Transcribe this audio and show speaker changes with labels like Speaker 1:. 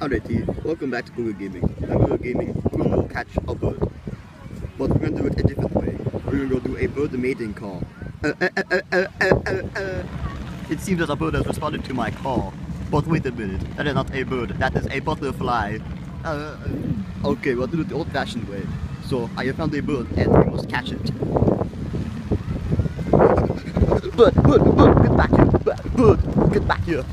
Speaker 1: Alrighty, welcome back to Googer Gaming. Googer Gaming, we're gonna catch a bird. But we're gonna do it a different way. We're gonna go do a bird mating call. Uh uh uh, uh, uh, uh. It seems that a bird has responded to my call. But wait a minute, that is not a bird, that is a butterfly. Uh, okay, we'll do it the old fashioned way. So, I have found a bird and we must catch it. Bird, bird, bird, get back here. Bird, get back here.